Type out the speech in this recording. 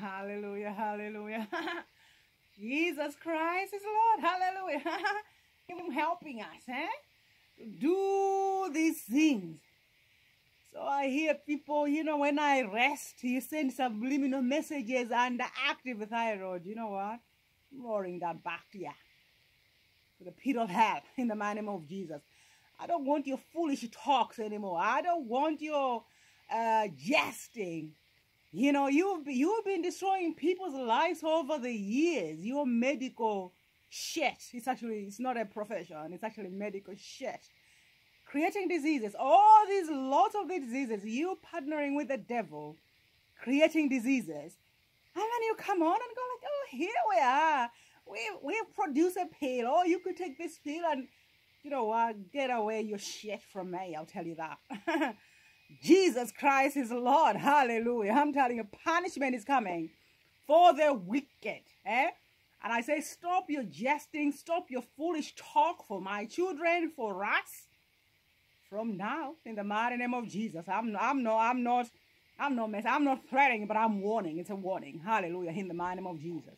Hallelujah, hallelujah. Jesus Christ is Lord. Hallelujah. Him helping us, eh? To do these things. So I hear people, you know, when I rest, you send subliminal messages under active thyroid. You know what? I'm roaring that back to you. To the pit of hell in the name of Jesus. I don't want your foolish talks anymore. I don't want your uh, jesting. You know, you've, you've been destroying people's lives over the years. Your medical shit. It's actually, it's not a profession. It's actually medical shit. Creating diseases. All these, lots of the diseases. You partnering with the devil. Creating diseases. And then you come on and go like, oh, here we are. We, we produce a pill. Oh, you could take this pill and, you know what, get away your shit from me. I'll tell you that. Jesus Christ is Lord. Hallelujah. I'm telling you, punishment is coming for the wicked. Eh? And I say, stop your jesting, stop your foolish talk for my children, for us. From now, in the mighty name of Jesus, I'm, I'm no, I'm not, I'm not mess, I'm not threatening, but I'm warning. It's a warning. Hallelujah. In the mighty name of Jesus.